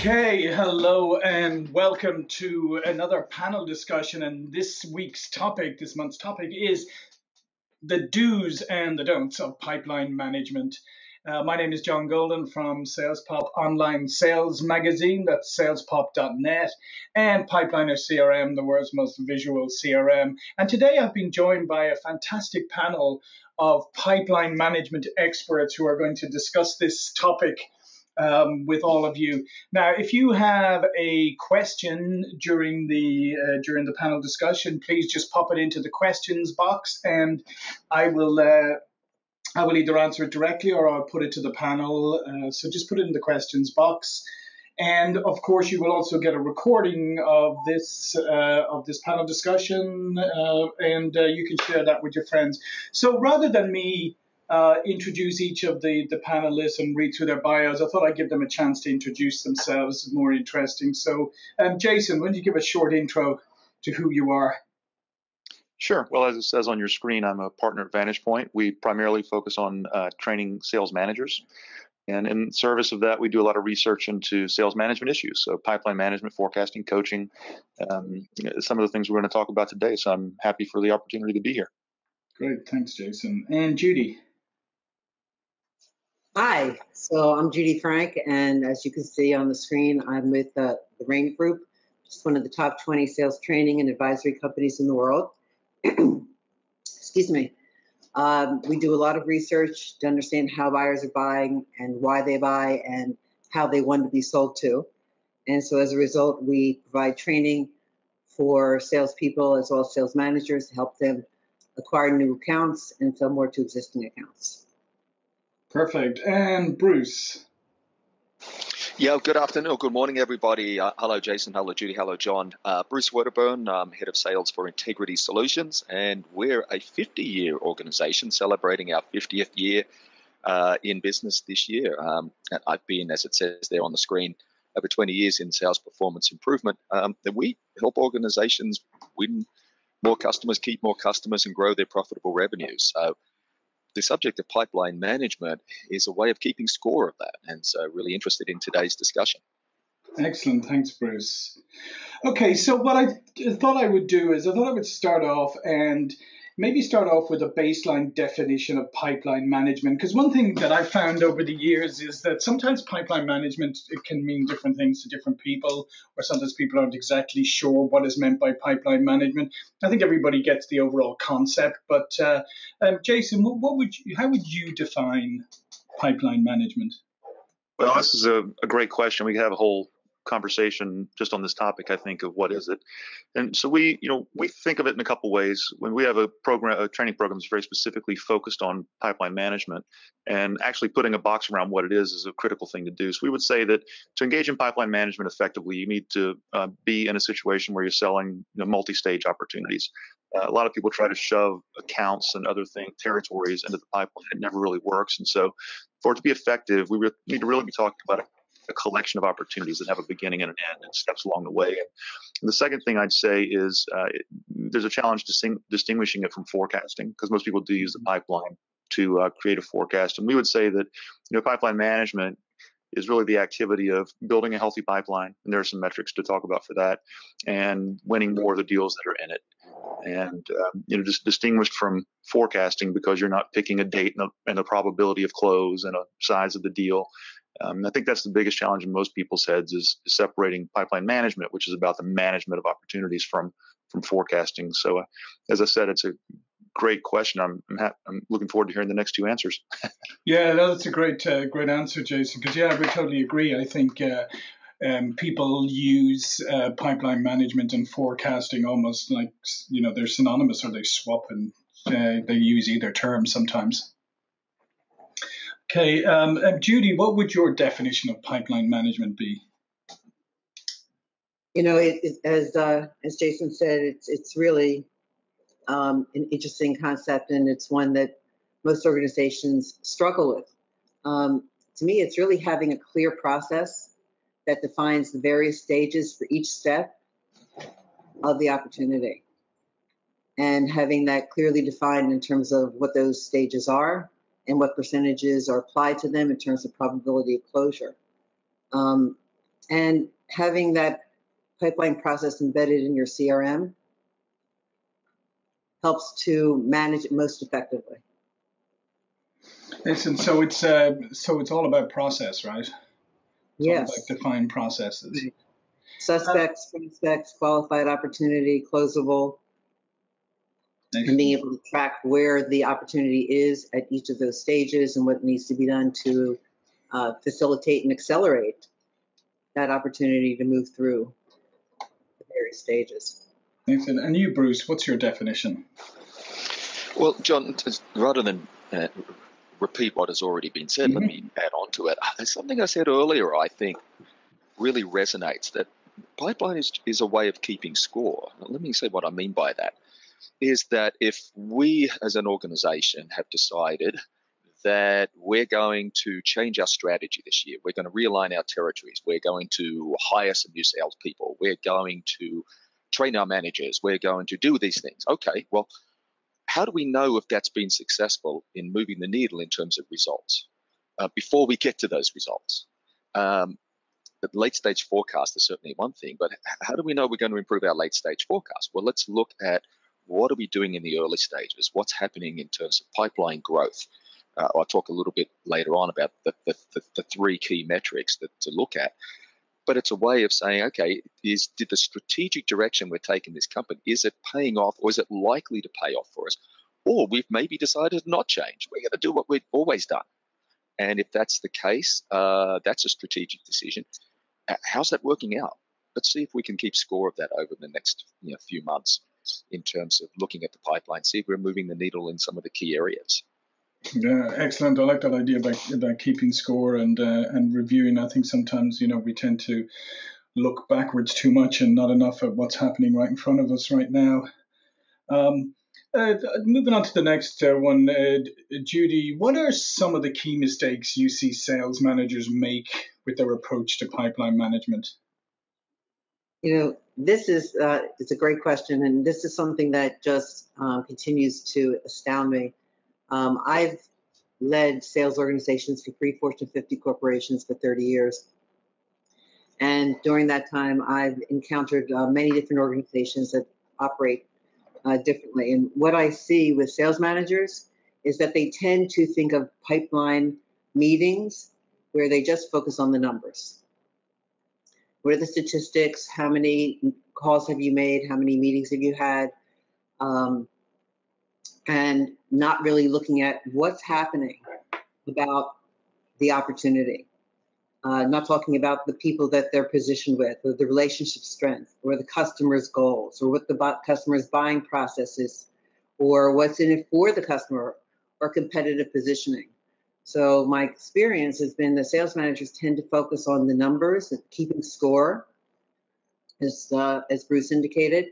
Okay, hello and welcome to another panel discussion. And this week's topic, this month's topic, is the do's and the don'ts of pipeline management. Uh, my name is John Golden from SalesPop Online Sales Magazine, that's salespop.net, and Pipeliner CRM, the world's most visual CRM. And today I've been joined by a fantastic panel of pipeline management experts who are going to discuss this topic um, with all of you. Now, if you have a question during the uh, during the panel discussion, please just pop it into the questions box, and I will. Uh, I will either answer it directly or I'll put it to the panel. Uh, so just put it in the questions box. And of course, you will also get a recording of this uh, of this panel discussion, uh, and uh, you can share that with your friends. So rather than me uh, introduce each of the, the panelists and read through their bios. I thought I'd give them a chance to introduce themselves. It's more interesting. So, um, Jason, why don't you give a short intro to who you are? Sure. Well, as it says on your screen, I'm a partner at Vantage Point. We primarily focus on uh, training sales managers. And in service of that, we do a lot of research into sales management issues. So, pipeline management, forecasting, coaching, um, some of the things we're going to talk about today. So, I'm happy for the opportunity to be here. Great. Thanks, Jason. And Judy. Hi, so I'm Judy Frank, and as you can see on the screen, I'm with uh, the Rain Group, just one of the top 20 sales training and advisory companies in the world. Excuse me. Um, we do a lot of research to understand how buyers are buying and why they buy and how they want to be sold to. And so as a result, we provide training for salespeople as well as sales managers to help them acquire new accounts and sell more to existing accounts. Perfect. And Bruce. Yeah, good afternoon, good morning, everybody. Uh, hello, Jason. Hello, Judy. Hello, John. Uh, Bruce Wedderburn, I'm head of sales for Integrity Solutions, and we're a 50 year organization celebrating our 50th year uh, in business this year. Um, I've been, as it says there on the screen, over 20 years in sales performance improvement. Um, and we help organizations win more customers, keep more customers, and grow their profitable revenues. So the subject of pipeline management is a way of keeping score of that. And so, really interested in today's discussion. Excellent. Thanks, Bruce. Okay, so what I thought I would do is I thought I would start off and maybe start off with a baseline definition of pipeline management. Because one thing that I found over the years is that sometimes pipeline management it can mean different things to different people, or sometimes people aren't exactly sure what is meant by pipeline management. I think everybody gets the overall concept, but uh, um, Jason, what would you, how would you define pipeline management? Well, this is a, a great question. We could have a whole conversation just on this topic, I think, of what is it. And so we, you know, we think of it in a couple ways. When we have a program, a training program that's very specifically focused on pipeline management, and actually putting a box around what it is is a critical thing to do. So we would say that to engage in pipeline management effectively, you need to uh, be in a situation where you're selling you know, multi-stage opportunities. Uh, a lot of people try to shove accounts and other things, territories into the pipeline. It never really works. And so, for it to be effective, we re- need to really be talking about a collection of opportunities that have a beginning and an end and steps along the way. And the second thing I'd say is uh, there's a challenge distinguishing it from forecasting because most people do use the pipeline to uh, create a forecast. And we would say that you know pipeline management is really the activity of building a healthy pipeline, and there are some metrics to talk about for that, and winning more of the deals that are in it. And um, you know, just distinguished from forecasting because you're not picking a date and a, and a probability of close and a size of the deal. Um, I think that's the biggest challenge in most people's heads is, separating pipeline management, which is about the management of opportunities from from forecasting. So, uh, as I said, it's a great question. I'm I'm, ha- I'm, looking forward to hearing the next two answers. yeah, that's a great uh, great answer, Jason. Because yeah, we totally agree. I think. Uh, um, people use uh, pipeline management and forecasting almost like you know they're synonymous or they swap and uh, they use either term sometimes. Okay, um, um, Judy, what would your definition of pipeline management be? You know, it, it, as uh, as Jason said, it's it's really um, an interesting concept, and it's one that most organizations struggle with. Um, to me, it's really having a clear process that defines the various stages for each step of the opportunity, and having that clearly defined in terms of what those stages are and what percentages are applied to them in terms of probability of closure. Um, And having that pipeline process embedded in your CRM helps to manage it most effectively. Listen, so it's uh, so it's all about process, right? It's yes. Like defined processes. Suspects, prospects, qualified opportunity, closable, and being able to track where the opportunity is at each of those stages and what needs to be done to uh, facilitate and accelerate that opportunity to move through the various stages. Nathan, and you, Bruce, what's your definition? Well, John, rather than uh, repeat what has already been said, mm-hmm. let me add on to it. Something I said earlier, I think, really resonates that pipeline is, is a way of keeping score. Let me say what I mean by that is that if we as an organization have decided that we're going to change our strategy this year, we're going to realign our territories, we're going to hire some new salespeople, we're going to train our managers, we're going to do these things. Okay, well, how do we know if that's been successful in moving the needle in terms of results uh, before we get to those results? Um, the late stage forecast is certainly one thing, but how do we know we're going to improve our late stage forecast? Well, let's look at what are we doing in the early stages? What's happening in terms of pipeline growth? Uh, I'll talk a little bit later on about the, the, the, the three key metrics that, to look at. But it's a way of saying, okay, is did the strategic direction we're taking this company is it paying off, or is it likely to pay off for us, or we've maybe decided not change. We're going to do what we've always done. And if that's the case, uh, that's a strategic decision. How's that working out? Let's see if we can keep score of that over the next you know, few months in terms of looking at the pipeline, see if we're moving the needle in some of the key areas. Yeah, excellent. I like that idea about about keeping score and uh, and reviewing. I think sometimes you know we tend to look backwards too much and not enough at what's happening right in front of us right now. Um, uh, moving on to the next uh, one, uh, Judy, what are some of the key mistakes you see sales managers make with their approach to pipeline management? You know, this is uh, it's a great question, and this is something that just uh, continues to astound me. Um, I've led sales organizations for three Fortune 50 corporations for 30 years. And during that time, I've encountered uh, many different organizations that operate uh, differently. And what I see with sales managers is that they tend to think of pipeline meetings where they just focus on the numbers. What are the statistics? How many calls have you made? How many meetings have you had? Um, and not really looking at what's happening about the opportunity. Uh, not talking about the people that they're positioned with, or the relationship strength, or the customer's goals, or what the customer's buying process is, or what's in it for the customer, or competitive positioning. So my experience has been the sales managers tend to focus on the numbers and keeping score, as uh, as Bruce indicated,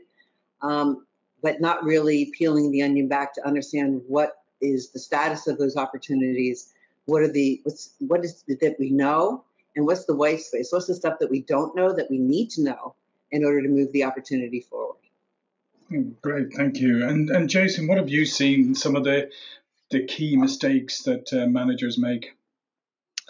um, but not really peeling the onion back to understand what is the status of those opportunities. What are the what's what is that we know, and what's the white space? What's the stuff that we don't know that we need to know in order to move the opportunity forward? Hmm, great, thank you. And and Jason, what have you seen some of the the key mistakes that uh, managers make?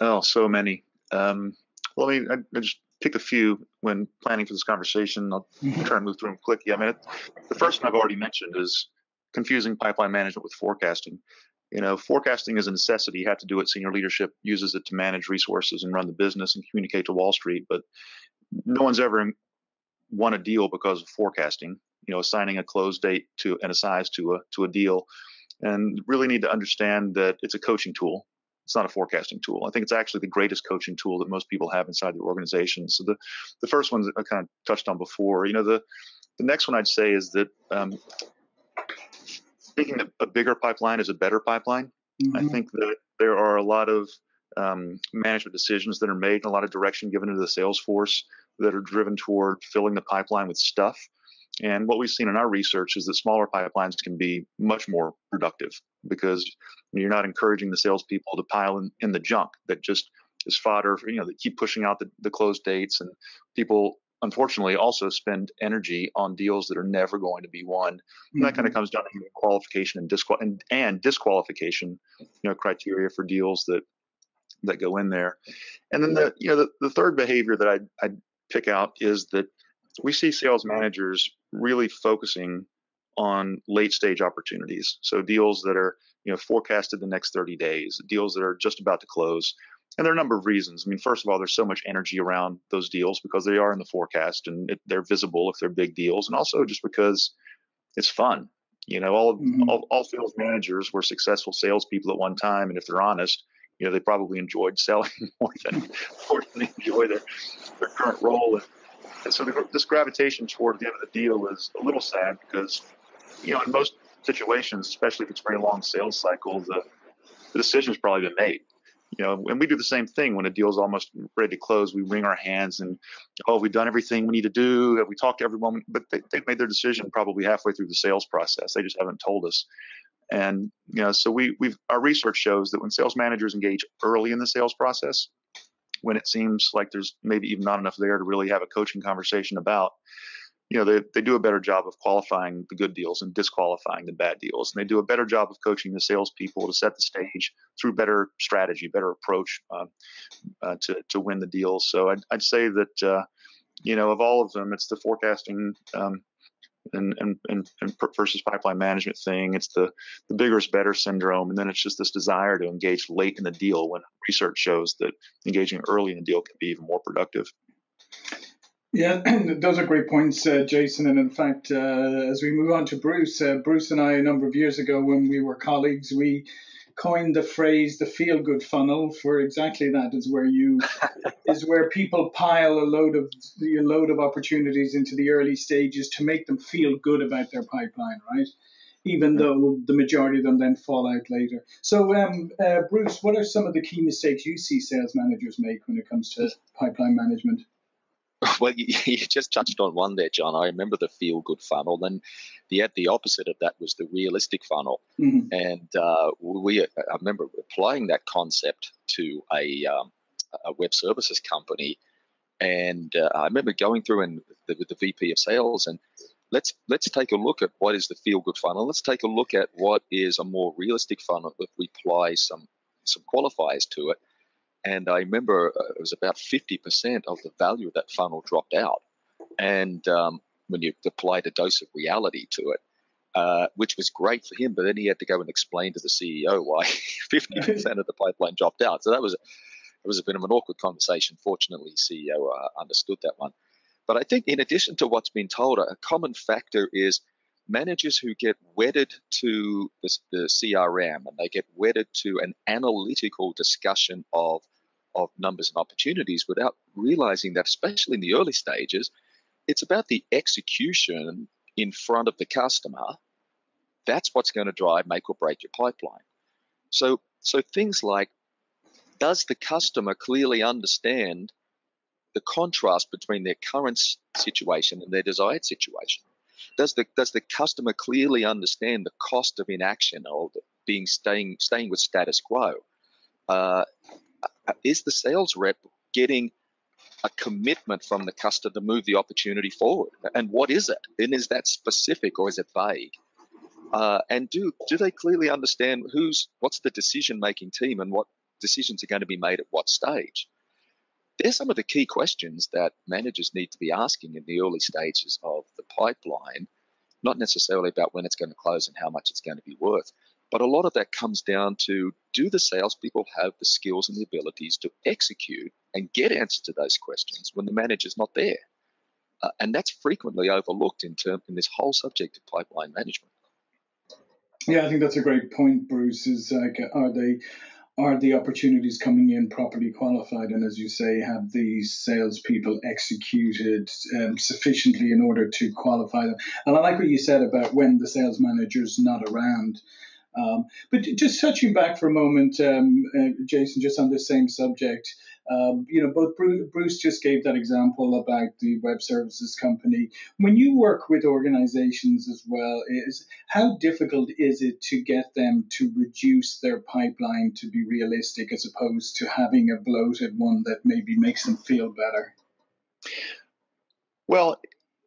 Oh, so many. Um, well, I mean, I, I, just picked a few when planning for this conversation. I'll mm-hmm. try and move through them quickly. I mean, the first one I've already mentioned is confusing pipeline management with forecasting. You know, forecasting is a necessity. You have to do it. Senior leadership uses it to manage resources and run the business and communicate to Wall Street. But no one's ever won a deal because of forecasting. You know, assigning a close date to and a size to a to a deal and really need to understand that it's a coaching tool. It's not a forecasting tool. I think it's actually the greatest coaching tool that most people have inside their organization. So the the first one I kind of touched on before. You know, the the next one I'd say is that um, thinking that a bigger pipeline is a better pipeline. Mm-hmm. I think that there are a lot of um, management decisions that are made and a lot of direction given to the sales force that are driven toward filling the pipeline with stuff and what we've seen in our research is that smaller pipelines can be much more productive because you're not encouraging the salespeople to pile in, in the junk that just is fodder, for, you know, that keep pushing out the, the close dates. And people, unfortunately, also spend energy on deals that are never going to be won. Mm-hmm. And that kind of comes down to qualification and, disqual- and, and disqualification, you know, criteria for deals that that go in there. And then the you know the, the third behavior that I'd, I'd pick out is that we see sales managers really focusing on late stage opportunities. So deals that are you know forecasted the next 30 days, deals that are just about to close. And there are a number of reasons. I mean, first of all, there's so much energy around those deals because they are in the forecast and it, they're visible if they're big deals, and also just because it's fun. You know, all, mm-hmm. all all sales managers were successful salespeople at one time, and if they're honest, you know, they probably enjoyed selling more than more than they enjoy their their current role. And, and so this gravitation toward the end of the deal is a little sad because, you know, in most situations, especially if it's a very long sales cycle, the, the decision's probably been made. You know, and we do the same thing when a deal's almost ready to close. We wring our hands and, oh, have we done everything we need to do? Have we talked to everyone? But they, they've made their decision probably halfway through the sales process. They just haven't told us. And you know, so we we've our research shows that when sales managers engage early in the sales process, when it seems like there's maybe even not enough there to really have a coaching conversation about, you know, they, they do a better job of qualifying the good deals and disqualifying the bad deals. And they do a better job of coaching the salespeople to set the stage through better strategy, better approach uh, uh, to, to win the deals. So I'd, I'd say that, uh, you know, of all of them, it's the forecasting um, and, and, and, and, versus pipeline management thing. It's the, the bigger is better syndrome. And then it's just this desire to engage late in the deal when research shows that engaging early in the deal can be even more productive. Yeah, those are great points, uh, Jason. And in fact, uh, as we move on to Bruce, uh, Bruce and I, a number of years ago when we were colleagues, we coined the phrase the feel good funnel for exactly that is where you is where people pile a load of a load of opportunities into the early stages to make them feel good about their pipeline right? Even though the majority of them then fall out later. So um, uh, bruce what are some of the key mistakes you see sales managers make when it comes to pipeline management Well, you, you, just touched on one there, John. I remember the feel good funnel. and the the opposite of that was the realistic funnel. Mm-hmm. And uh, we, I remember applying that concept to a, um, a web services company. And uh, I remember going through and the, with the VP of sales and let's let's take a look at what is the feel good funnel. Let's take a look at what is a more realistic funnel if we apply some some qualifiers to it and I remember uh, it was about 50% of the value of that funnel dropped out. And um, when you applied a dose of reality to it, uh, which was great for him, but then he had to go and explain to the CEO why 50% of the pipeline dropped out. So that was it was a bit of an awkward conversation. Fortunately, CEO uh, understood that one. But I think, in addition to what's been told, a common factor is managers who get wedded to the, the CRM and they get wedded to an analytical discussion of of numbers and opportunities without realizing that, especially in the early stages, it's about the execution in front of the customer. That's what's going to drive, make or break your pipeline. So, so things like, does the customer clearly understand the contrast between their current situation and their desired situation? Does the does the customer clearly understand the cost of inaction or being staying staying with status quo? Uh, is the sales rep getting a commitment from the customer to move the opportunity forward? And what is it? And is that specific or is it vague? Uh, and do do they clearly understand who's what's the decision making team and what decisions are going to be made at what stage? They're some of the key questions that managers need to be asking in the early stages of the pipeline, not necessarily about when it's going to close and how much it's going to be worth. But a lot of that comes down to do the salespeople have the skills and the abilities to execute and get answers to those questions when the manager's not there? Uh, and that's frequently overlooked in term in this whole subject of pipeline management. Yeah, I think that's a great point, Bruce. Is like, are they are the opportunities coming in properly qualified, and as you say, have the salespeople executed um, sufficiently in order to qualify them? And I like what you said about when the sales manager's not around. Um, but just touching back for a moment, um, uh, Jason, just on the same subject, um, you know, both Bruce, Bruce, just gave that example about the web services company. When you work with organizations as well, is how difficult is it to get them to reduce their pipeline to be realistic, as opposed to having a bloated one that maybe makes them feel better? Well,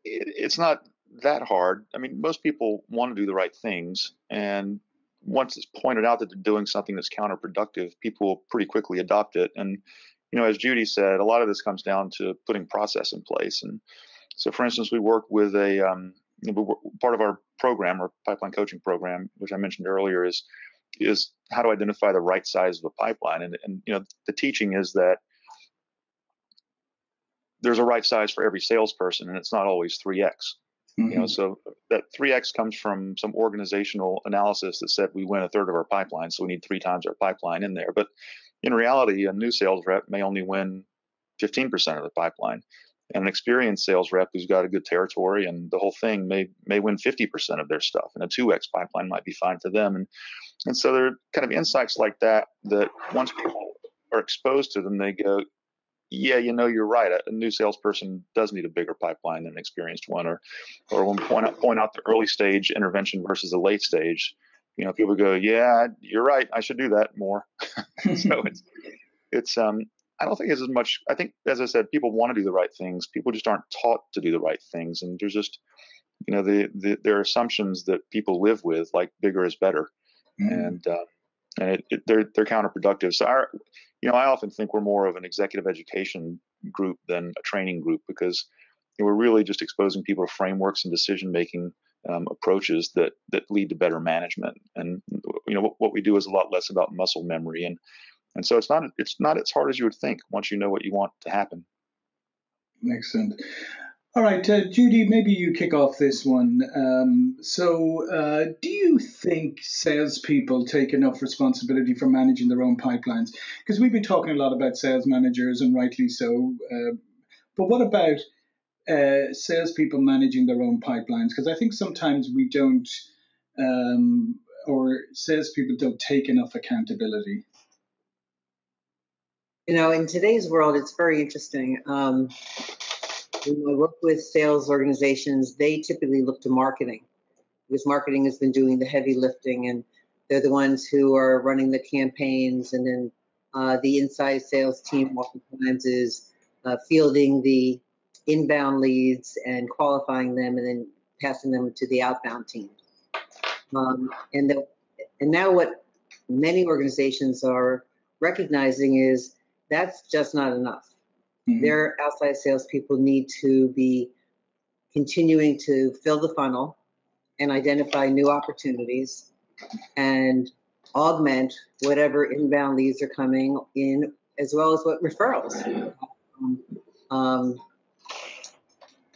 it, it's not that hard. I mean, most people want to do the right things, and once it's pointed out that they're doing something that's counterproductive, people will pretty quickly adopt it. And you know, as Judy said, a lot of this comes down to putting process in place. And so, for instance, we work with a um, part of our program or pipeline coaching program, which I mentioned earlier, is is how to identify the right size of a pipeline. And, and you know, the teaching is that there's a right size for every salesperson, and it's not always 3x. Mm-hmm. You know, so that 3x comes from some organizational analysis that said we win a third of our pipeline, so we need three times our pipeline in there. But in reality, a new sales rep may only win 15% of the pipeline, and an experienced sales rep who's got a good territory and the whole thing may may win 50% of their stuff, and a 2x pipeline might be fine for them. And and so there are kind of insights like that that once people are exposed to them, they go, yeah, you know, you're right. A, new salesperson does need a bigger pipeline than an experienced one, or or when point out point out the early stage intervention versus the late stage, you know, people go, yeah, you're right. I should do that more. so it's it's um I don't think it's as much. I think, as I said, people want to do the right things. People just aren't taught to do the right things, and there's just you know the, the there are assumptions that people live with, like bigger is better, mm-hmm. and uh, and it, it, they're they're counterproductive. So our, you know, I often think we're more of an executive education group than a training group because we're really just exposing people to frameworks and decision making um, approaches that that lead to better management. And you know, what, what we do is a lot less about muscle memory and and so it's not it's not as hard as you would think once you know what you want to happen. Makes sense. All right, uh, Judy, maybe you kick off this one. Um, so, uh, do you think salespeople take enough responsibility for managing their own pipelines? Because we've been talking a lot about sales managers, and rightly so. Uh, but what about uh, salespeople managing their own pipelines? Because I think sometimes we don't, um, or salespeople don't take enough accountability. You know, in today's world, it's very interesting. Um, when I work with sales organizations, they typically look to marketing because marketing has been doing the heavy lifting and they're the ones who are running the campaigns and then uh, the inside sales team oftentimes is uh, fielding the inbound leads and qualifying them and then passing them to the outbound team. Um, and the, and now what many organizations are recognizing is that's just not enough. Mm-hmm. Their outside salespeople need to be continuing to fill the funnel and identify new opportunities and augment whatever inbound leads are coming in, as well as what referrals um, um,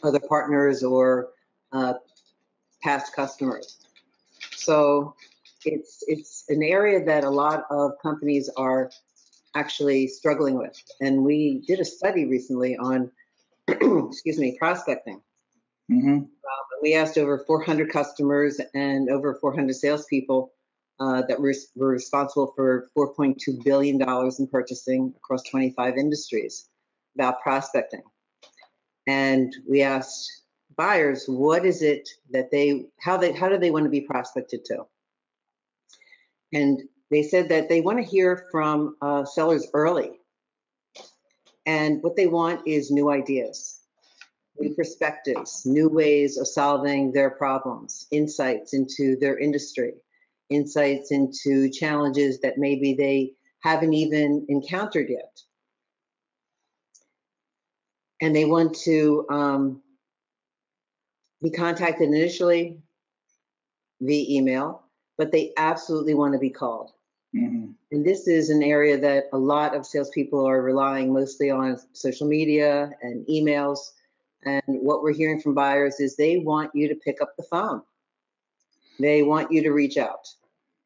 other partners or uh, past customers. So it's it's an area that a lot of companies are actually struggling with. And we did a study recently on, excuse me, prospecting. Mm-hmm. Um, we asked over 400 customers and over 400 salespeople uh, that were, were responsible for 4.2 billion dollars in purchasing across 25 industries about prospecting. And we asked buyers, what is it that they, how they, how do they want to be prospected to? And they said that they want to hear from uh, sellers early. And what they want is new ideas, new perspectives, new ways of solving their problems, insights into their industry, insights into challenges that maybe they haven't even encountered yet. And they want to um, be contacted initially via email, but they absolutely want to be called. Mm-hmm. And this is an area that a lot of salespeople are relying mostly on social media and emails. And what we're hearing from buyers is they want you to pick up the phone. They want you to reach out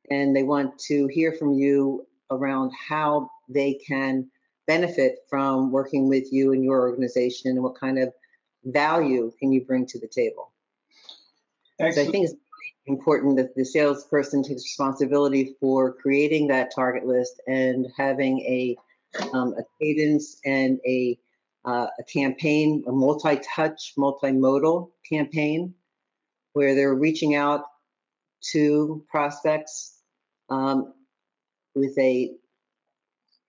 and they want to hear from you around how they can benefit from working with you and your organization and what kind of value can you bring to the table. Excellent. So I think it's important that the salesperson takes responsibility for creating that target list and having a, um, a cadence and a, uh, a campaign, a multi-touch, multimodal campaign, where they're reaching out to prospects um, with a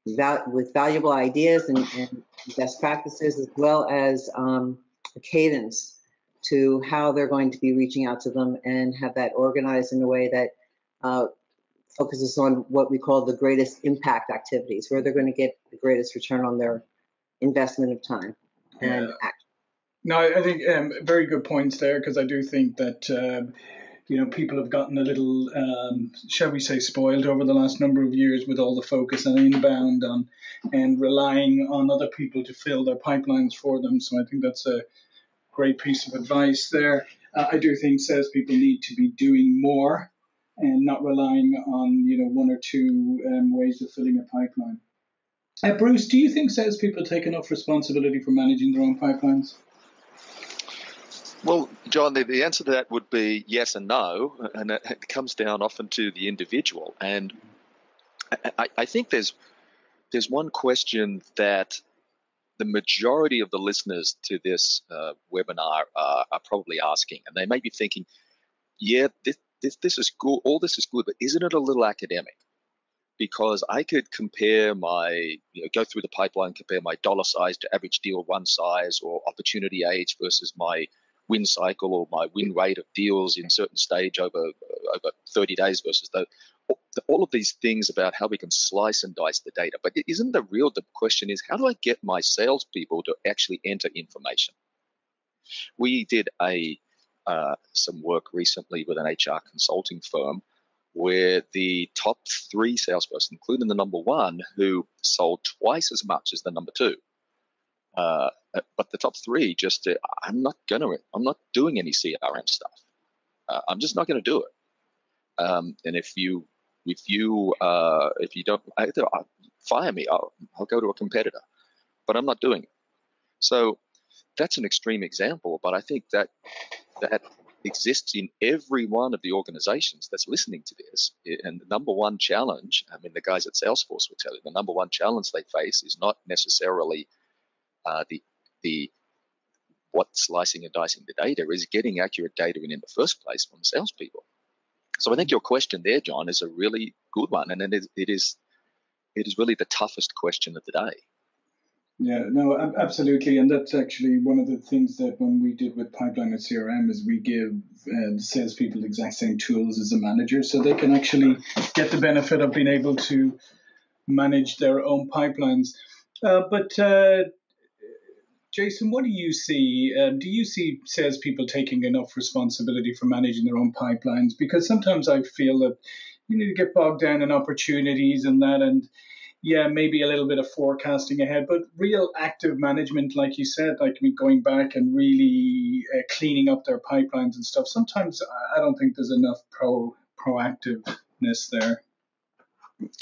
with valuable ideas and, and, best practices, as well as um, a cadence to how they're going to be reaching out to them and have that organized in a way that uh, focuses on what we call the greatest impact activities, where they're going to get the greatest return on their investment of time and Yeah. action. No, I think um, very good points there because I do think that um, you know people have gotten a little, um, shall we say, spoiled over the last number of years with all the focus on inbound on and relying on other people to fill their pipelines for them. So I think that's a great piece of advice there. Uh, I do think salespeople need to be doing more and not relying on you know one or two um, ways of filling a pipeline. Uh, Bruce, do you think salespeople take enough responsibility for managing their own pipelines? Well, John, the, answer to that would be yes and no, and it, it comes down often to the individual. And I, I think there's there's one question that the majority of the listeners to this uh, webinar uh, are probably asking, and they may be thinking, "Yeah, this, this this is good. All this is good, but isn't it a little academic?" Because I could compare my, you know, go through the pipeline, compare my dollar size to average deal one size, or opportunity age versus my win cycle or my win rate of deals in certain stage over over 30 days versus the all of these things about how we can slice and dice the data. But isn't the real the question is how do I get my salespeople to actually enter information? We did a uh, some work recently with an HR consulting firm where the top three salesperson, including the number one, who sold twice as much as the number two. Uh, but the top three just, uh, I'm not gonna, I'm not doing any CRM stuff. Uh, I'm just not gonna do it. Um, and if you if you uh, if you don't either uh, fire me, I'll, I'll go to a competitor. But I'm not doing it. So that's an extreme example, but I think that that exists in every one of the organizations that's listening to this. And the number one challenge, I mean, the guys at Salesforce will tell you, the number one challenge they face is not necessarily uh, the the what slicing and dicing the data is getting accurate data in in the first place from salespeople. So I think your question there, John, is a really good one, and it is it is, it is really the toughest question of the day. Yeah, no, absolutely, and that's actually one of the things that when we did with Pipeliner CRM is we give uh, salespeople the exact same tools as a manager, so they can actually get the benefit of being able to manage their own pipelines. Uh, but uh, Jason, what do you see? Um, do you see salespeople taking enough responsibility for managing their own pipelines? Because sometimes I feel that you need to get bogged down in opportunities and that, and yeah, maybe a little bit of forecasting ahead, but real active management, like you said, like me going back and really uh, cleaning up their pipelines and stuff. Sometimes I don't think there's enough pro proactiveness there.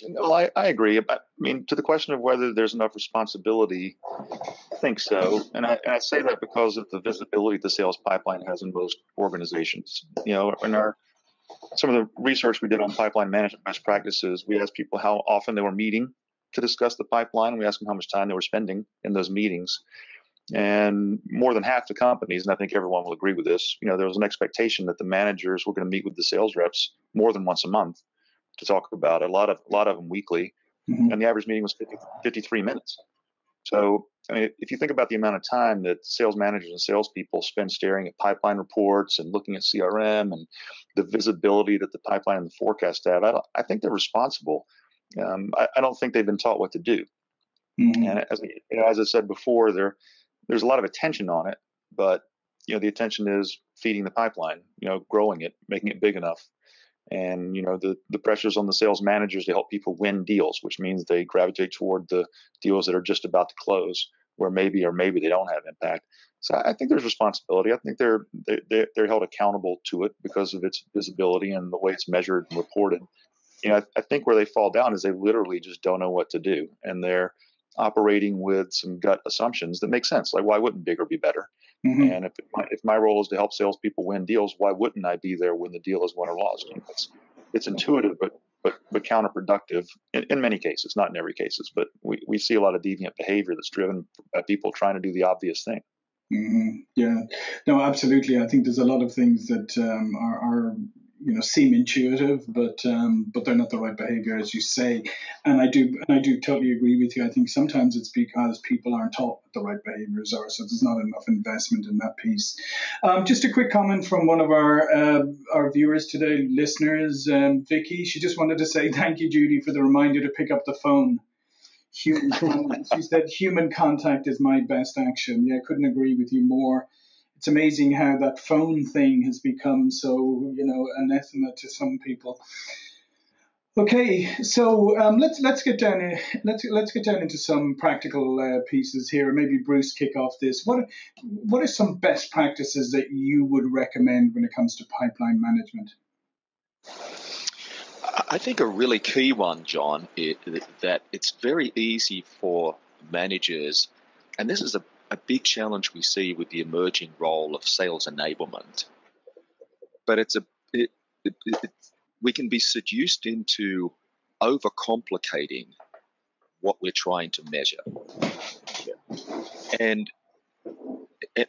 No, I, I agree. I mean, to the question of whether there's enough responsibility, I think so. And I, and I say that because of the visibility the sales pipeline has in most organizations. You know, in our some of the research we did on pipeline management best practices, we asked people how often they were meeting to discuss the pipeline. We asked them how much time they were spending in those meetings. And more than half the companies, and I think everyone will agree with this, you know, there was an expectation that the managers were going to meet with the sales reps more than once a month to talk about. A lot of a lot of them weekly, mm-hmm. and the average meeting was 50, 53 minutes. So, I mean, if you think about the amount of time that sales managers and salespeople spend staring at pipeline reports and looking at CRM and the visibility that the pipeline and the forecast have, I, I think they're responsible. Um, I, I, don't think they've been taught what to do. Mm-hmm. And as, you know, as I said before, there there's a lot of attention on it, but you know the attention is feeding the pipeline, you know, growing it, making it big enough and you know the the pressures on the sales managers to help people win deals which means they gravitate toward the deals that are just about to close where maybe or maybe they don't have impact. So i think there's responsibility. I think they're they're, they're held accountable to it because of its visibility and the way it's measured and reported. You know I, I think where they fall down is they literally just don't know what to do and they're operating with some gut assumptions that make sense. Like why wouldn't bigger be better Mm-hmm. And if my, if my role is to help salespeople win deals, why wouldn't I be there when the deal is won or lost? You know, it's it's intuitive, but but but counterproductive in, in many cases, not in every cases. But we, we see a lot of deviant behavior that's driven by people trying to do the obvious thing. Mm-hmm. Yeah, no, absolutely. I think there's a lot of things that um, are, are you know seem intuitive, but um, but they're not the right behavior, as you say. And I do and I do totally agree with you. I think sometimes it's because people aren't taught what the right behaviors are, so there's not enough investment in that piece. Um, just a quick comment from one of our uh, our viewers today, listeners, um, Vicky. She just wanted to say thank you, Judy, for the reminder to pick up the phone. Human, she said, human contact is my best action. Yeah, I couldn't agree with you more it's amazing how that phone thing has become so you know anathema to some people. Okay, so um, let's let's get down let's let's get down into some practical uh, pieces here. Maybe Bruce kick off this. What what are some best practices that you would recommend when it comes to pipeline management? I think a really key one, John, is that it's very easy for managers, and this is a a big challenge we see with the emerging role of sales enablement. But it's a it, it, it, we can be seduced into overcomplicating what we're trying to measure, and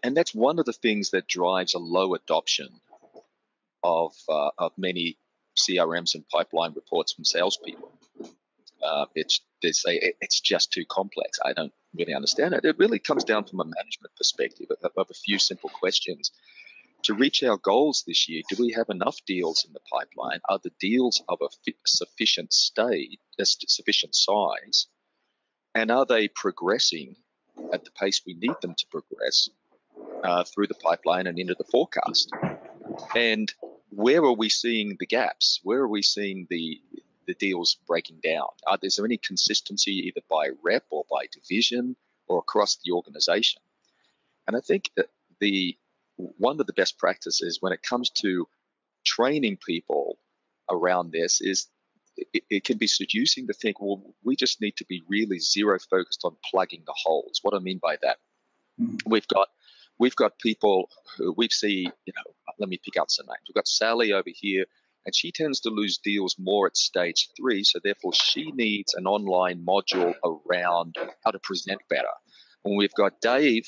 and that's one of the things that drives a low adoption of uh, of many CRMs and pipeline reports from salespeople. Uh, it's they say it's just too complex. I don't really understand it. It really comes down from a management perspective of, a few simple questions. To reach our goals this year, do we have enough deals in the pipeline? Are the deals of a sufficient state, sufficient size? And are they progressing at the pace we need them to progress uh, through the pipeline and into the forecast? And where are we seeing the gaps? Where are we seeing the the deals breaking down? Uh, is there any consistency either by rep or by division or across the organization? And I think that the one of the best practices when it comes to training people around this is it, it, can be seducing to think, well, we just need to be really zero focused on plugging the holes. What I mean by that, mm-hmm. we've got we've got people who we see, you know, let me pick out some names. We've got Sally over here and she tends to lose deals more at stage three. So therefore, she needs an online module around how to present better. When we've got Dave,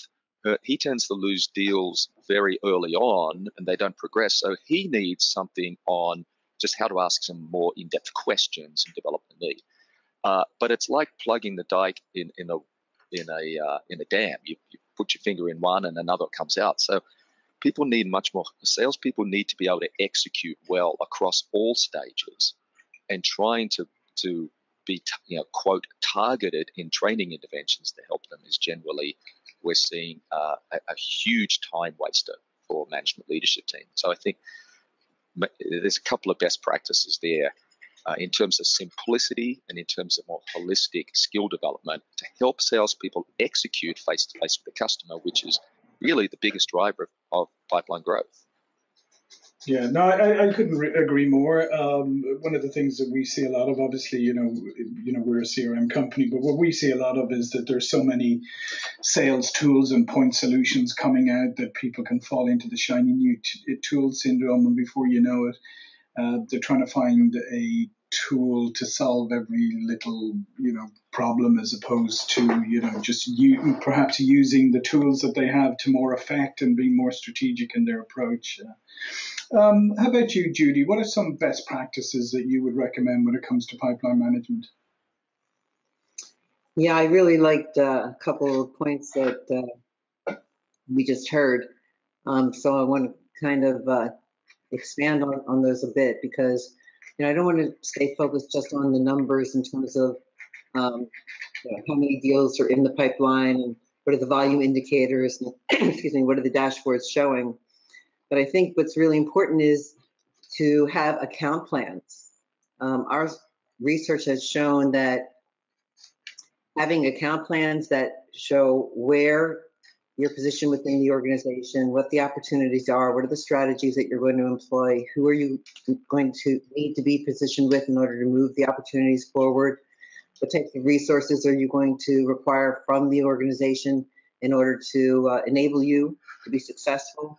he tends to lose deals very early on, and they don't progress. So he needs something on just how to ask some more in-depth questions and develop the need. Uh, but it's like plugging the dike in, in a in a uh, in a dam. You, you put your finger in one, and another comes out. So people need much more salespeople need to be able to execute well across all stages and trying to to be you know quote targeted in training interventions to help them is generally we're seeing uh, a, a, huge time waster for management leadership teams. So I think there's a couple of best practices there uh, in terms of simplicity and in terms of more holistic skill development to help salespeople execute face to face with the customer, which is really the biggest driver of pipeline growth. Yeah, no, I, I couldn't re- agree more. Um, one of the things that we see a lot of, obviously, you know, you know, we're a CRM company, but what we see a lot of is that there's so many sales tools and point solutions coming out that people can fall into the shiny new t- tool syndrome, and before you know it, uh, they're trying to find a tool to solve every little you know problem as opposed to you know just you, perhaps using the tools that they have to more effect and being more strategic in their approach. Um, how about you, Judy? What are some best practices that you would recommend when it comes to pipeline management? Yeah, I really liked uh, a couple of points that uh, we just heard. Um, so I want to kind of uh, expand on, on those a bit because you know, I don't want to stay focused just on the numbers in terms of um, you know, how many deals are in the pipeline and what are the volume indicators and excuse me, what are the dashboards showing. But I think what's really important is to have account plans. Um, our research has shown that having account plans that show where your position within the organization, what the opportunities are, what are the strategies that you're going to employ, who are you going to need to be positioned with in order to move the opportunities forward, what types of resources are you going to require from the organization in order to uh, enable you to be successful.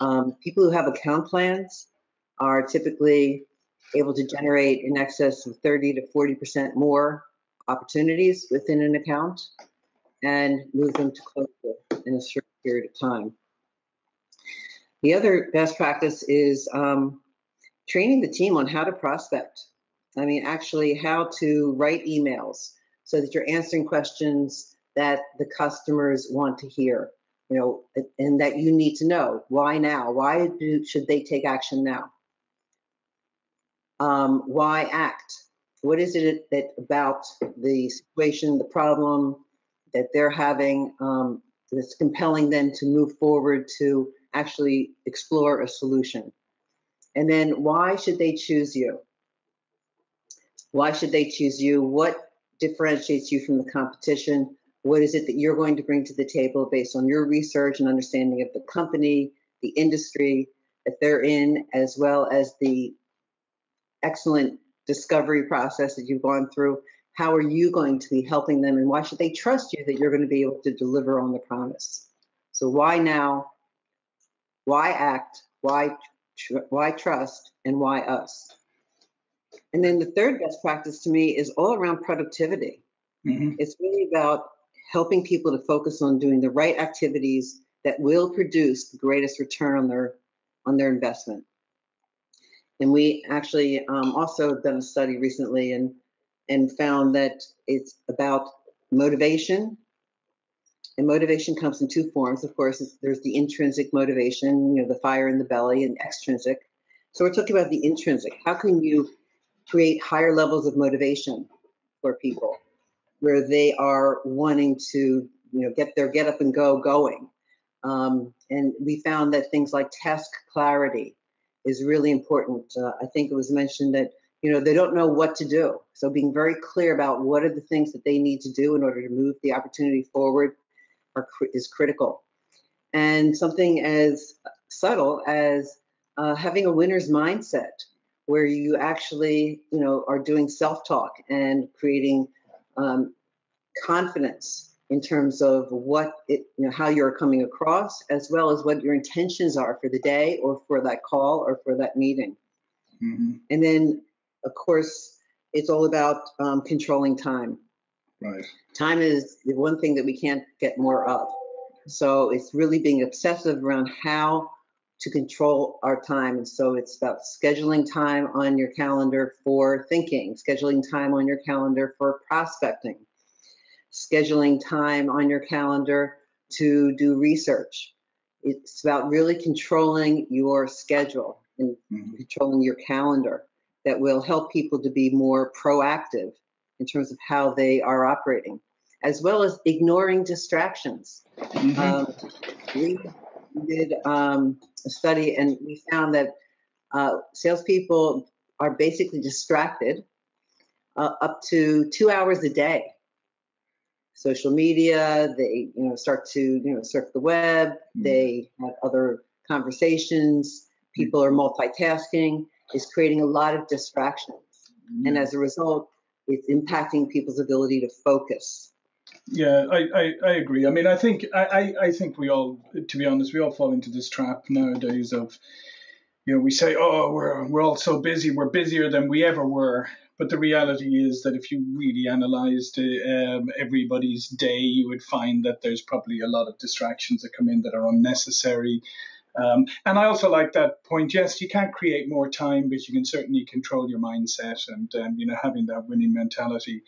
Um, people who have account plans are typically able to generate in excess of 30 to 40% more opportunities within an account and move them to closure in a short period of time. The other best practice is um, training the team on how to prospect. I mean, actually, how to write emails so that you're answering questions that the customers want to hear, you know, and that you need to know. Why now? Why do, should they take action now? Um, why act? What is it that about the situation, the problem that they're having um, that's compelling them to move forward to actually explore a solution? And then why should they choose you? Why should they choose you? What differentiates you from the competition? What is it that you're going to bring to the table based on your research and understanding of the company, the industry that they're in, as well as the excellent discovery process that you've gone through? How are you going to be helping them, and why should they trust you that you're going to be able to deliver on the promise? So, why now? Why act? Why tr- why trust and why us? And then the third best practice to me is all around productivity. Mm-hmm. It's really about helping people to focus on doing the right activities that will produce the greatest return on their on their investment. And we actually um, also done a study recently and and found that it's about motivation. And motivation comes in two forms. Of course, there's the intrinsic motivation, you know, the fire in the belly, and extrinsic. So we're talking about the intrinsic. How can you create higher levels of motivation for people where they are wanting to you know get their get up and go going um, and we found that things like task clarity is really important uh, i think it was mentioned that you know they don't know what to do so being very clear about what are the things that they need to do in order to move the opportunity forward are, is critical and something as subtle as uh, having a winner's mindset where you actually, you know, are doing self-talk and creating um, confidence in terms of what it, you know, how you're coming across, as well as what your intentions are for the day or for that call or for that meeting. Mm-hmm. And then, of course, it's all about um, controlling time. Right. Time is the one thing that we can't get more of. So it's really being obsessive around how to control our time. And so it's about scheduling time on your calendar for thinking, scheduling time on your calendar for prospecting, scheduling time on your calendar to do research. It's about really controlling your schedule and mm-hmm. controlling your calendar that will help people to be more proactive in terms of how they are operating, as well as ignoring distractions. Mm-hmm. Um, we did um, a study and we found that uh, salespeople are basically distracted uh, up to two hours a day. Social media, they you know start to you know surf the web, mm-hmm. they have other conversations. People are multitasking. Is creating a lot of distractions, mm-hmm. and as a result, it's impacting people's ability to focus. Yeah, I, I, I, agree. I mean, I think I, I think we all, to be honest, we all fall into this trap nowadays of, you know, we say, oh, we're we're all so busy, we're busier than we ever were. But the reality is that if you really analysed um, everybody's day, you would find that there's probably a lot of distractions that come in that are unnecessary. Um, and I also like that point. Yes, you can't create more time, but you can certainly control your mindset and um, you know having that winning mentality.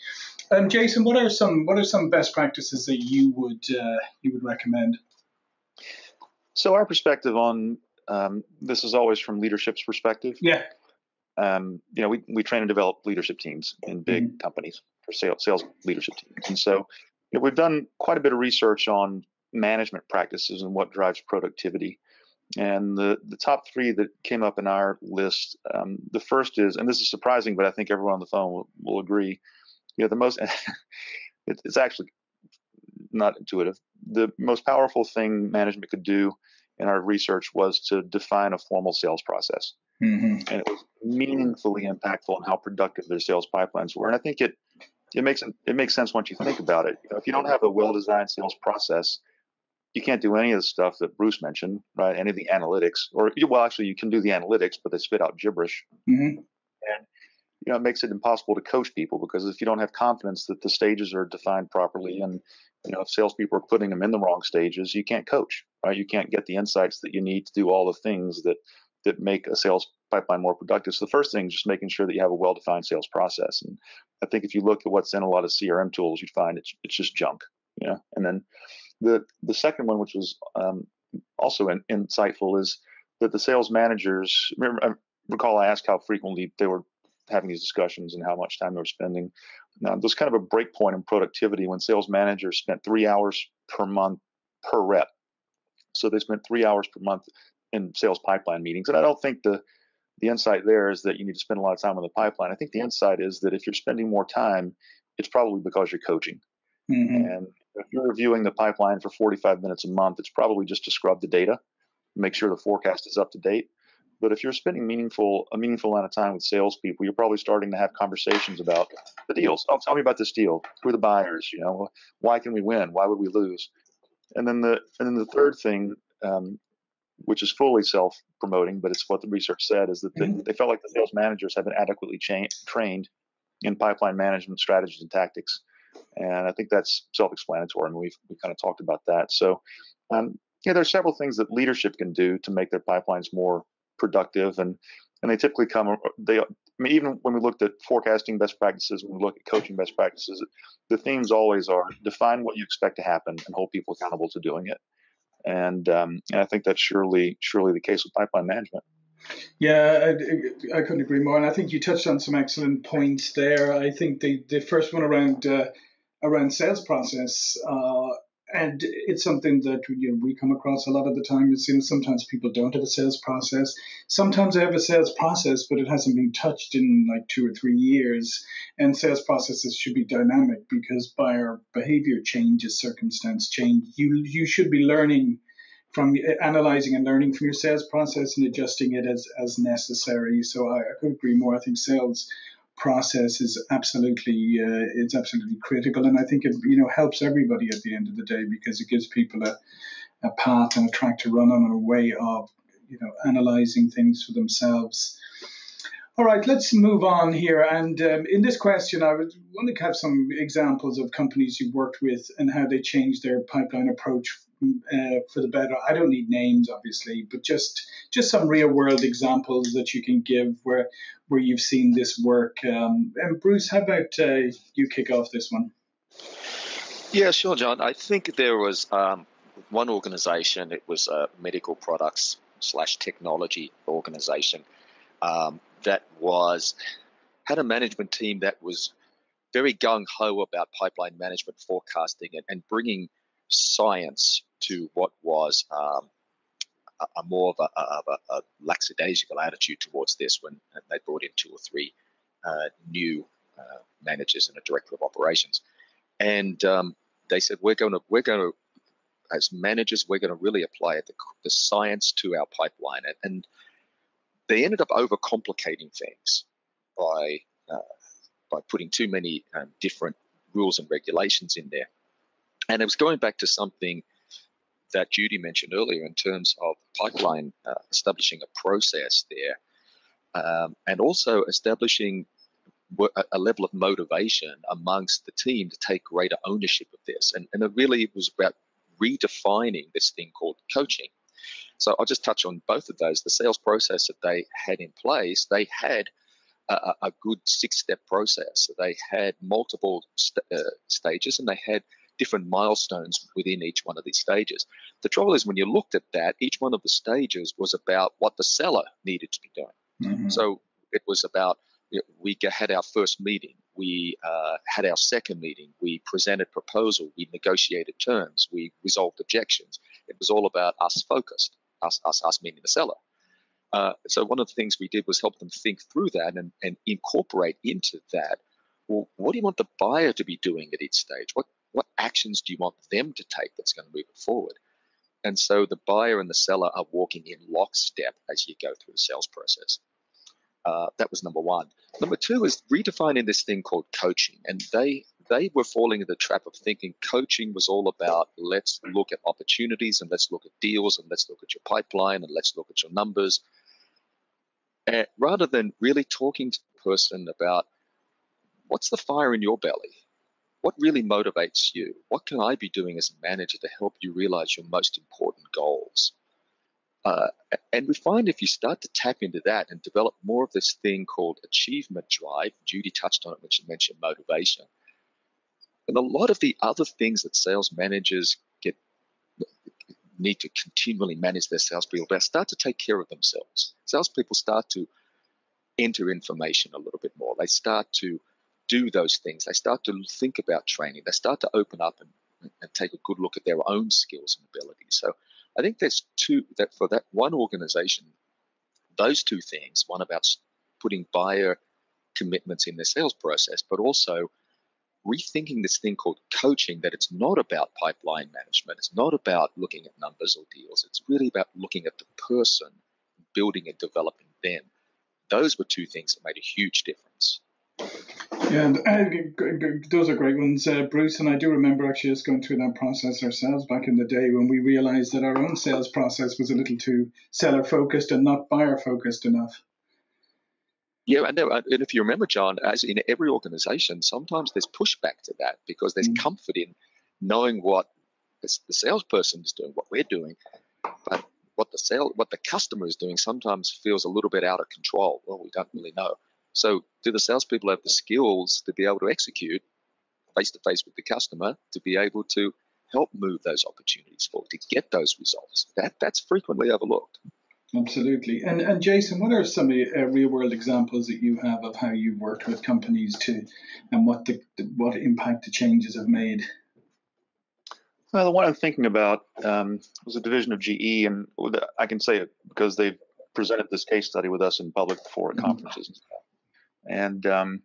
Um, Jason, what are some what are some best practices that you would uh, you would recommend? So our perspective on um, this is always from leadership's perspective. Yeah. Um, you know, we, we train and develop leadership teams in big mm-hmm. companies for sales sales leadership teams, and so you know, we've done quite a bit of research on management practices and what drives productivity. And the, the top three that came up in our list, um, the first is, and this is surprising, but I think everyone on the phone will, will agree. You know, the most, it, it's actually not intuitive. The most powerful thing management could do in our research was to define a formal sales process. Mm-hmm. And it was meaningfully impactful in how productive their sales pipelines were. And I think it, it makes it makes sense once you think about it. You know, if you don't have a well-designed sales process, you can't do any of the stuff that Bruce mentioned, right? Any of the analytics, or well, actually, you can do the analytics, but they spit out gibberish. Mm-hmm. And you know, it makes it impossible to coach people because if you don't have confidence that the stages are defined properly, and you know, if salespeople are putting them in the wrong stages, you can't coach, right? You can't get the insights that you need to do all the things that that make a sales pipeline more productive. So the first thing is just making sure that you have a well-defined sales process. And I think if you look at what's in a lot of CRM tools, you'd find it's it's just junk. You know. And then the the second one, which was um, also in, insightful, is that the sales managers. Remember, I recall I asked how frequently they were having these discussions and how much time they were spending. Now, there's kind of a break point in productivity when sales managers spent three hours per month per rep. So they spent three hours per month in sales pipeline meetings. And I don't think the the insight there is that you need to spend a lot of time on the pipeline. I think the insight is that if you're spending more time, it's probably because you're coaching. Mm-hmm. And if you're reviewing the pipeline for 45 minutes a month, it's probably just to scrub the data, make sure the forecast is up to date. But if you're spending meaningful a meaningful amount of time with salespeople, you're probably starting to have conversations about the deals. Oh, tell me about this deal. Who are the buyers? You know, why can we win? Why would we lose? And then the and then the third thing um, which is fully self-promoting, but it's what the research said is that mm-hmm. they, they, felt like the sales managers have been adequately cha- trained in pipeline management strategies and tactics, and I think that's self-explanatory. I mean, we've we kind of talked about that. So, um, yeah, there's several things that leadership can do to make their pipelines more productive, and and they typically come. They, I mean, even when we looked at forecasting best practices, when we look at coaching best practices, the themes always are define what you expect to happen and hold people accountable to doing it and um, and I think that's surely surely the case with pipeline management. Yeah, I, I, couldn't agree more. And I think you touched on some excellent points there. I think the, the first one around uh, around sales process uh, and it's something that you know, we come across a lot of the time. It seems sometimes people don't have a sales process. Sometimes they have a sales process, but it hasn't been touched in like two or three years. And sales processes should be dynamic because buyer behavior changes, circumstance change. You you should be learning from analyzing and learning from your sales process and adjusting it as as necessary. So I, I could agree more. I think sales process is absolutely uh, it's absolutely critical, and I think it you know helps everybody at the end of the day because it gives people a, a path and a track to run on and a way of you know analyzing things for themselves. All right, let's move on here. And um, in this question, I would want to have some examples of companies you've worked with and how they changed their pipeline approach uh, for the better. I don't need names, obviously, but just just some real world examples that you can give where where you've seen this work. Um, and Bruce, how about uh, you kick off this one? Yeah, sure, John. I think there was um, one organization. It was a medical products slash technology organization um, that was had a management team that was very gung ho about pipeline management forecasting and, and bringing science to what was um, a, a, more of a, of a, a, lackadaisical attitude towards this when they brought in two or three uh, new uh, managers and a director of operations, and um, they said we're going to we're going to as managers we're going to really apply the, the science to our pipeline, and, and they ended up overcomplicating things by uh, by putting too many um, different rules and regulations in there. And it was going back to something that Judy mentioned earlier in terms of pipeline uh, establishing a process there, um, and also establishing a level of motivation amongst the team to take greater ownership of this. And, and it really was about redefining this thing called coaching. So I'll just touch on both of those. The sales process that they had in place, they had a, a good six step process. They had multiple st- uh, stages and they had different milestones within each one of these stages. The trouble is, when you looked at that, each one of the stages was about what the seller needed to be doing. Mm-hmm. So it was about you know, we had our first meeting, we uh, had our second meeting, we presented proposal, we negotiated terms, we resolved objections. It was all about us focused, us, us, us meaning the seller. Uh, so one of the things we did was help them think through that and, and incorporate into that. Well, what do you want the buyer to be doing at each stage? What what actions do you want them to take that's going to move it forward? And so the buyer and the seller are walking in lockstep as you go through the sales process. Uh, that was number one. Number two is redefining this thing called coaching, and they they were falling in the trap of thinking coaching was all about let's look at opportunities and let's look at deals and let's look at your pipeline and let's look at your numbers, and rather than really talking to the person about what's the fire in your belly, what really motivates you? What can I be doing as a manager to help you realize your most important goals? Uh, and we find if you start to tap into that and develop more of this thing called achievement drive, Judy touched on it when she mentioned motivation. And a lot of the other things that sales managers get need to continually manage their salespeople, they start to take care of themselves. Salespeople start to enter information a little bit more. They start to do those things. They start to think about training. They start to open up and, and take a good look at their own skills and abilities. So I think there's two that for that one organization, those two things, one about putting buyer commitments in their sales process, but also rethinking this thing called coaching that it's not about pipeline management. It's not about looking at numbers or deals. It's really about looking at the person, building and developing them. Those were two things that made a huge difference. Yeah, and uh, those are great ones, uh, Bruce. And I do remember actually just going through that process ourselves back in the day when we realized that our own sales process was a little too seller focused and not buyer focused enough. Yeah, and, and if you remember, John, as in every organization, sometimes there's pushback to that because there's mm. comfort in knowing what the salesperson is doing, what we're doing, but what the sale, what the customer is doing, sometimes feels a little bit out of control. Well, we don't really know. So, do the salespeople have the skills to be able to execute face to face with the customer to be able to help move those opportunities forward to get those results? That that's frequently overlooked. Absolutely. And and Jason, what are some uh, real world examples that you have of how you've worked with companies to, and what the what impact the changes have made? Well, the one I'm thinking about um, was a division of GE, and I can say it because they've presented this case study with us in public before at mm-hmm. conferences and stuff. And um,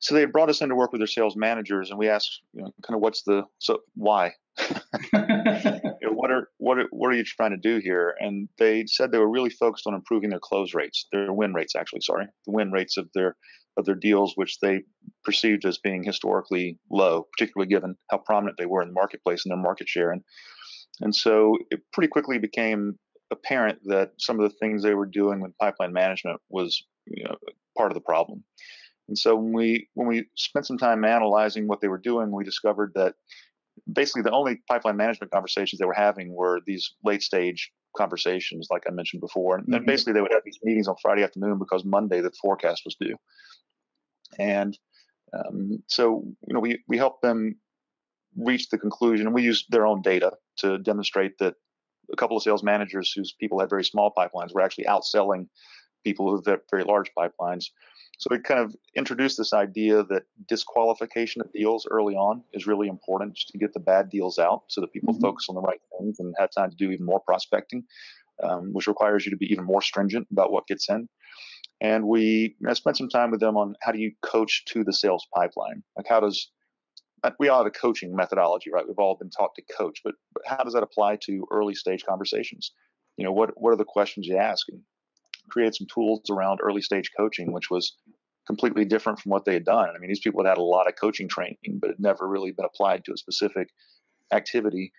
so they brought us in to work with their sales managers, and we asked, you know, kind of what's the so why? what are what are, what are you trying to do here? And they said they were really focused on improving their close rates, their win rates actually, sorry, the win rates of their of their deals, which they perceived as being historically low, particularly given how prominent they were in the marketplace and their market share. And and so it pretty quickly became apparent that some of the things they were doing with pipeline management was you know, part of the problem. And so when we when we spent some time analyzing what they were doing, we discovered that basically the only pipeline management conversations they were having were these late stage conversations, like I mentioned before. And mm-hmm. basically they would have these meetings on Friday afternoon because Monday the forecast was due. And um, so you know we we helped them reach the conclusion, and we used their own data to demonstrate that a couple of sales managers whose people had very small pipelines were actually outselling people with very large pipelines. So we kind of introduced this idea that disqualification of deals early on is really important just to get the bad deals out so that people mm-hmm. focus on the right things and have time to do even more prospecting, um, which requires you to be even more stringent about what gets in. And we I spent some time with them on how do you coach to the sales pipeline? Like how does uh, we all have a coaching methodology, right? We've all been taught to coach, but, but how does that apply to early stage conversations? You know, what what are the questions you ask? And create some tools around early stage coaching, which was completely different from what they had done. I mean, these people had had a lot of coaching training, but it never really been applied to a specific activity.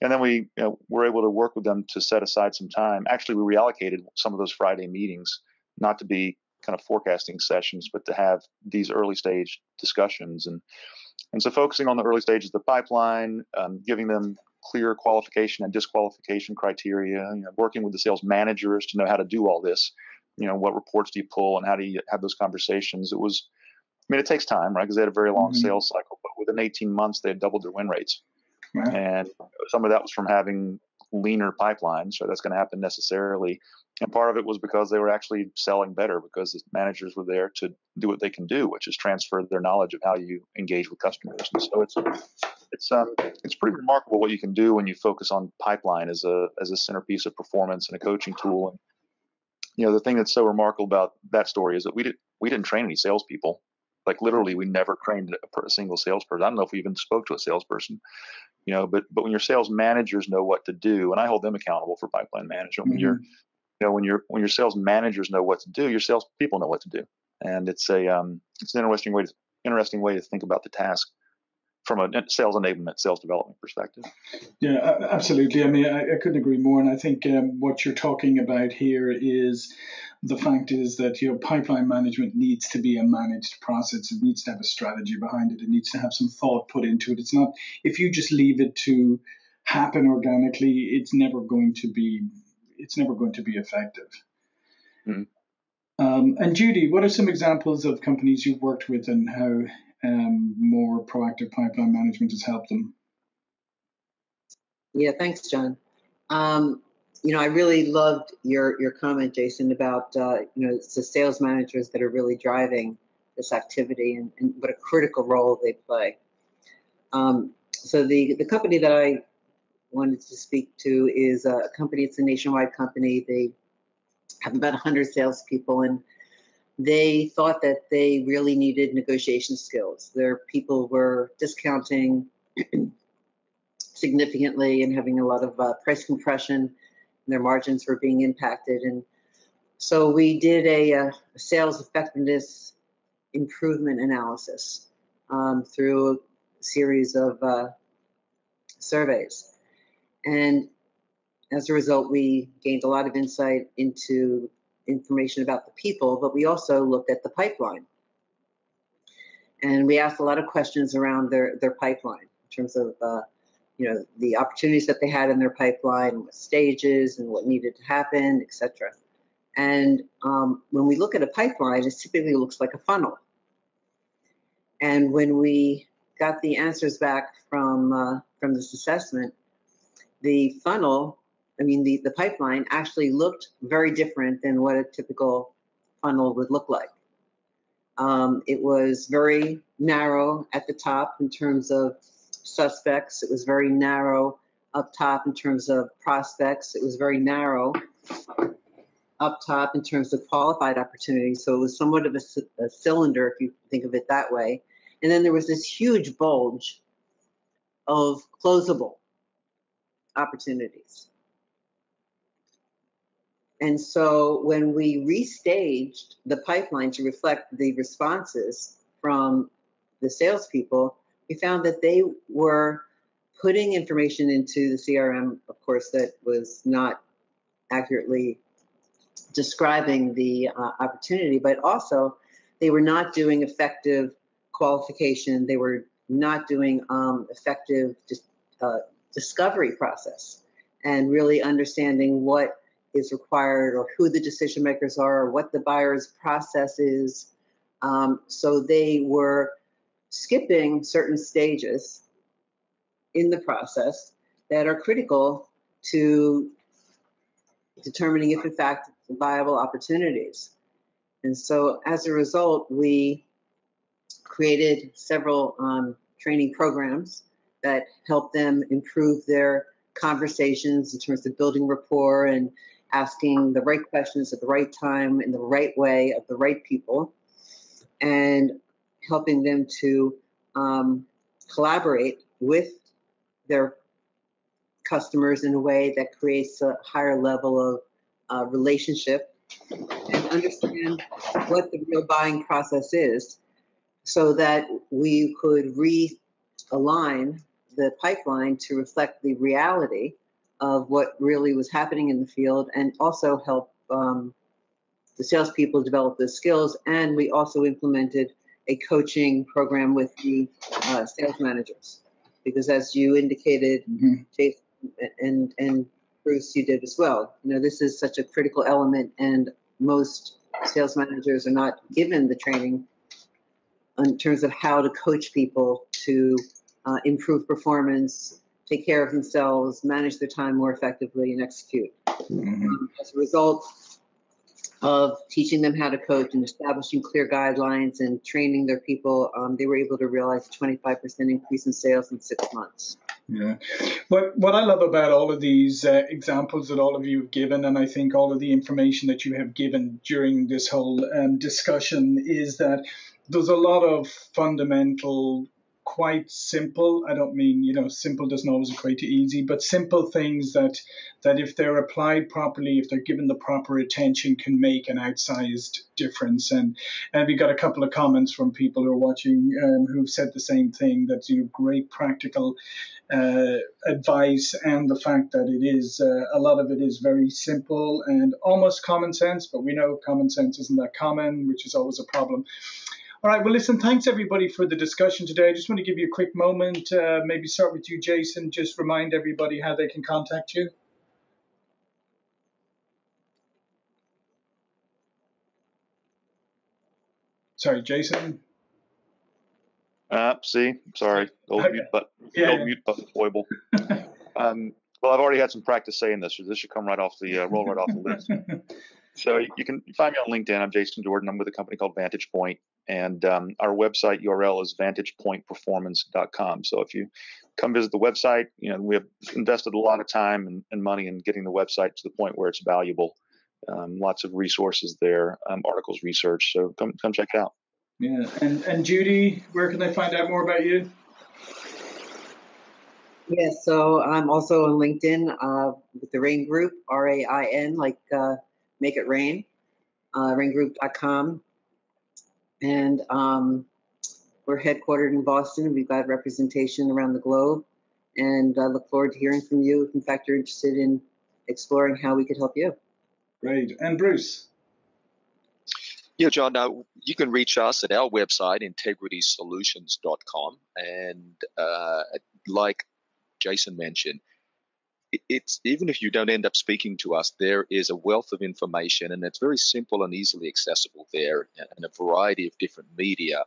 And then we you know, were able to work with them to set aside some time. Actually, we reallocated some of those Friday meetings not to be kind of forecasting sessions, but to have these early stage discussions. And and so focusing on the early stages of the pipeline, um, giving them clear qualification and disqualification criteria, you know, working with the sales managers to know how to do all this. You know, what reports do you pull and how do you have those conversations? It was, I mean, it takes time, right? Because they had a very long mm-hmm. sales cycle, but within 18 months, they had doubled their win rates. And some of that was from having leaner pipelines, so that's going to happen necessarily. And part of it was because they were actually selling better because the managers were there to do what they can do, which is transfer their knowledge of how you engage with customers. And so it's it's um it's pretty remarkable what you can do when you focus on pipeline as a as a centerpiece of performance and a coaching tool. And you know the thing that's so remarkable about that story is that we did we didn't train any salespeople. Like literally, we never trained a, a single salesperson. I don't know if we even spoke to a salesperson you know but but when your sales managers know what to do and i hold them accountable for pipeline management when mm-hmm. you're you know when your when your sales managers know what to do your sales people know what to do and it's a um, it's an interesting way to interesting way to think about the task from a sales enablement, sales development perspective. Yeah, absolutely. I mean, I, I couldn't agree more. And I think um, what you're talking about here is the fact is that your pipeline management needs to be a managed process. It needs to have a strategy behind it. It needs to have some thought put into it. It's not if you just leave it to happen organically, it's never going to be it's never going to be effective. Mm. Um, and Judy, what are some examples of companies you've worked with and how um, more proactive pipeline management has helped them? Yeah, thanks, John. Um, you know, I really loved your your comment, Jason, about uh, you know it's the sales managers that are really driving this activity and, and what a critical role they play. Um, so the the company that I wanted to speak to is a company. It's a nationwide company. They have about 100 salespeople, and they thought that they really needed negotiation skills. Their people were discounting significantly and having a lot of uh, price compression, and their margins were being impacted. And so we did a, a sales effectiveness improvement analysis um, through a series of uh, surveys. And as a result, we gained a lot of insight into information about the people, but we also looked at the pipeline. And we asked a lot of questions around their, their pipeline in terms of, uh, you know, the opportunities that they had in their pipeline, what stages and what needed to happen, et cetera. And um, when we look at a pipeline, it typically looks like a funnel. And when we got the answers back from uh, from this assessment, the funnel, I mean, the, the pipeline actually looked very different than what a typical funnel would look like. Um, it was very narrow at the top in terms of suspects. It was very narrow up top in terms of prospects. It was very narrow up top in terms of qualified opportunities. So it was somewhat of a, a cylinder, if you think of it that way. And then there was this huge bulge of closable opportunities. And so when we restaged the pipeline to reflect the responses from the salespeople, we found that they were putting information into the CRM, of course, that was not accurately describing the uh, opportunity, but also they were not doing effective qualification. They were not doing um, effective uh, discovery process and really understanding what is required or who the decision makers are or what the buyer's process is. Um, so they were skipping certain stages in the process that are critical to determining if in fact viable opportunities. And so as a result, we created several um, training programs that help them improve their conversations in terms of building rapport and asking the right questions at the right time in the right way of the right people and helping them to um, collaborate with their customers in a way that creates a higher level of uh, relationship and understand what the real buying process is so that we could realign the pipeline to reflect the reality of what really was happening in the field and also help um, the salespeople develop those skills. And we also implemented a coaching program with the uh, sales managers because as you indicated, mm-hmm. Jason and, and Bruce, you did as well. You know, this is such a critical element and most sales managers are not given the training in terms of how to coach people to uh, improve performance, take care of themselves, manage their time more effectively, and execute. Mm-hmm. Um, as a result of teaching them how to coach and establishing clear guidelines and training their people, um, they were able to realize a 25% increase in sales in six months. Yeah. What what I love about all of these uh, examples that all of you have given, and I think all of the information that you have given during this whole um, discussion, is that there's a lot of fundamental quite simple. I don't mean, you know, simple doesn't always equate to easy, but simple things that that if they're applied properly, if they're given the proper attention, can make an outsized difference. And and we got a couple of comments from people who are watching um, who've said the same thing. That you know, great practical uh, advice, and the fact that it is uh, a lot of it is very simple and almost common sense. But we know common sense isn't that common, which is always a problem. All right. Well, listen, thanks everybody for the discussion today. I just want to give you a quick moment, uh, maybe start with you, Jason, just remind everybody how they can contact you. Sorry, Jason. Uh, see, sorry, old okay. mute button, yeah, old mute button foible. um, well, I've already had some practice saying this, so this should come right off the uh, roll right off the list. so you can find me on LinkedIn. I'm Jason Jordan. I'm with a company called Vantage Point and um, our website URL is vantagepointperformance.com. So if you come visit the website, you know we have invested a lot of time and, and money in getting the website to the point where it's valuable. Um, lots of resources there, um, articles, research. So come come check it out. Yeah, and and Judy, where can they find out more about you? Yes, so I'm also on LinkedIn uh, with the Rain Group, R A I N, like uh, make it rain, uh, raingroup.com. And um, we're headquartered in Boston. We've got representation around the globe. And I look forward to hearing from you if, in fact, you're interested in exploring how we could help you. Great. And Bruce. Yeah, John, uh, you can reach us at our website, integritysolutions.com. And uh, like Jason mentioned, it- it's even if you don't end up speaking to us, there is a wealth of information, and it's very simple and easily accessible there, and a variety of different media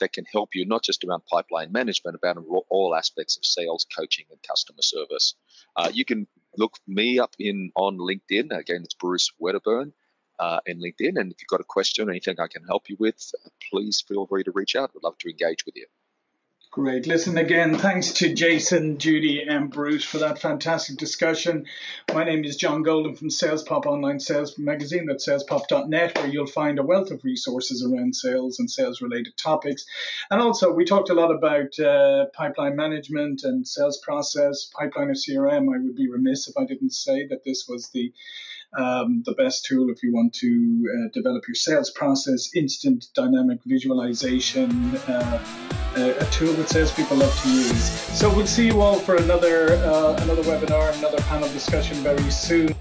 that can help you not just around pipeline management, about all aspects of sales, coaching, and customer service. Uh, you can look me up in on LinkedIn. Again, it's Bruce Wedderburn uh, in LinkedIn. And if you've got a question or anything I can help you with, please feel free to reach out. We'd love to engage with you. Great. Listen again, thanks to Jason, Judy, and Bruce for that fantastic discussion. My name is John Golden from Sales Pop Online Sales Magazine, that's salespop.net, where you'll find a wealth of resources around sales and sales related topics. And also, we talked a lot about uh, pipeline management and sales process, Pipeliner CRM. I would be remiss if I didn't say that this was the um, the best tool if you want to uh, develop your sales process, instant dynamic visualization, uh, a, a tool that salespeople love to use. So we'll see you all for another uh, another webinar, another panel discussion very soon.